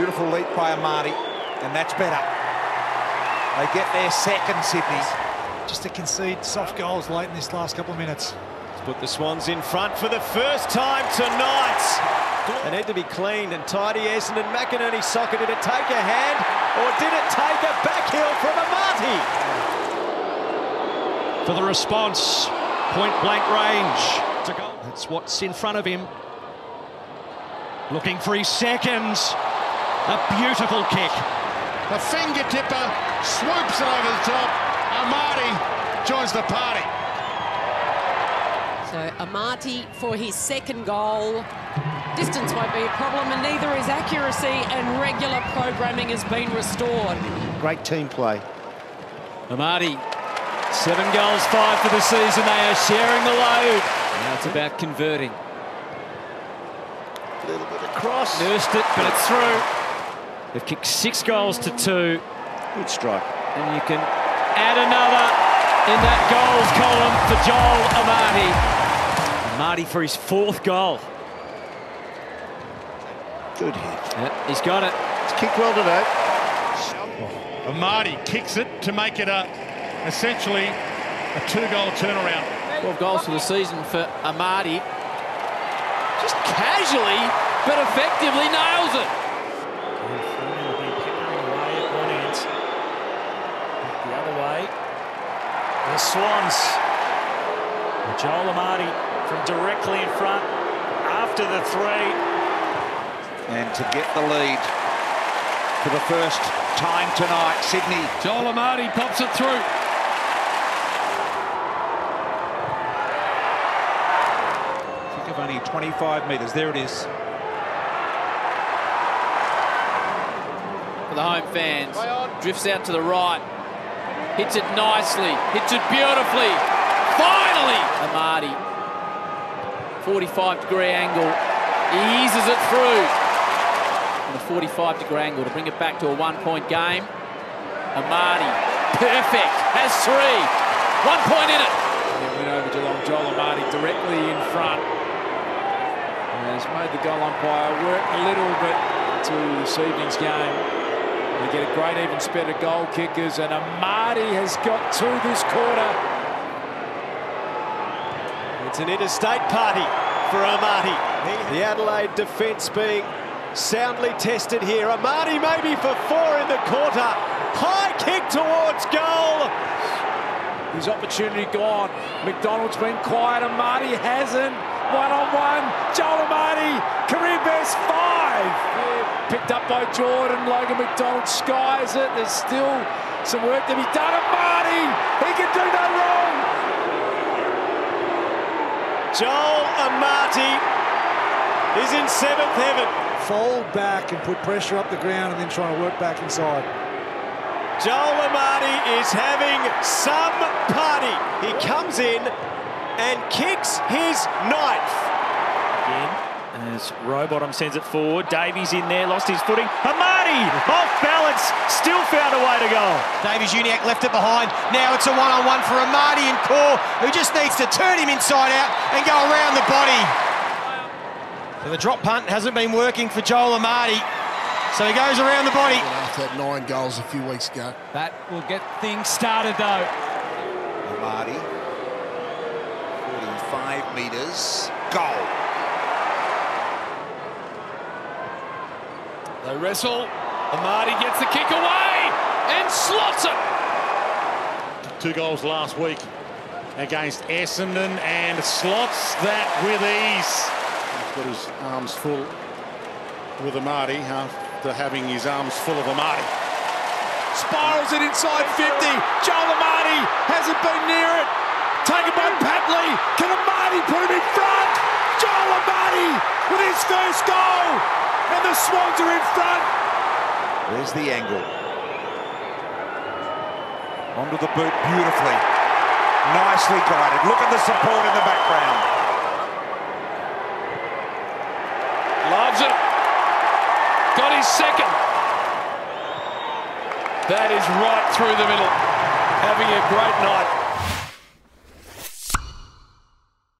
Beautiful leap by Amartey, and that's better. They get their second, Sydney. Just to concede soft goals late in this last couple of minutes. Let's put the Swans in front for the first time tonight. They need to be cleaned and tidy. Essendon McInerney soccer. Did it take a hand or did it take a backheel from Amartey? For the response, point blank range. That's what's in front of him. Looking for his seconds. A beautiful kick. The finger tipper swoops it over the top. Amartey joins the party. So Amartey for his second goal. Distance won't be a problem, and neither is accuracy, and regular programming has been restored. Great team play. Amartey, seven goals, five for the season. They are sharing the load. Now it's about converting. A little bit across. Nursed it, but it's through. They've kicked six goals to two. Good strike. And you can add another in that goals column for Joel Amartey. Amartey for his fourth goal. Good hit. Yep, he's got it. He's kicked well today. Oh, Amartey kicks it to make it a essentially a two-goal turnaround. 12 goals for the season for Amartey. Just casually, but effectively nails it. Swans. Joel Amartey from directly in front after the three and to get the lead for the first time tonight, Sydney. Joel Amartey pops it through. Think of only 25 metres. There it is. For the home fans, drifts out to the right, hits it nicely, hits it beautifully. Finally, Amartey, 45 degree angle, eases it through from the 45 degree angle to bring it back to a one-point game. Amartey, perfect, has three. One point in it. Yeah, win over Geelong. Joel Amartey directly in front. And has made the goal umpire work a little bit to this evening's game. They get a great even spread of goal kickers, and Amartey has got to this quarter. It's an interstate party for Amartey. The Adelaide defence being soundly tested here. Amartey maybe for four in the quarter. High kick towards goal. His opportunity gone. McDonald's been quiet. Amartey hasn't. One on one. Joel Amartey, career best five. Yeah, picked up by Jordan. Logan McDonald skies it. There's still some work to be done. Amartey, he can do no wrong. Joel Amartey is in seventh heaven fold back and put pressure up the ground and then trying to work back inside. Joel Amartey is having some party. He comes in and kicks his ninth. Again, as Rowbottom sends it forward. Davies in there, lost his footing. Amartey off balance, still found a way to go. Davies Uniacke left it behind. Now it's a one-on-one -on -one for Amartey and Corr, who just needs to turn him inside out and go around the body. So the drop punt hasn't been working for Joel Amartey. So he goes around the body. After that nine goals a few weeks ago. That will get things started though. Amartey, 45 metres, goal. They wrestle. Amartey gets the kick away and slots it. Two goals last week against Essendon and slots that with ease He's got his arms full with Amartey after having his arms full of Amartey. Spirals it inside 50. Joel Amartey hasn't been near it. Taken by Papley. Can Amartey put him in front? Joel Amartey with his first goal. And the Swans are in front. There's the angle. Onto the boot beautifully. Nicely guided. Look at the support in the background. Loves it. Got his second. That is right through the middle. Having a great night.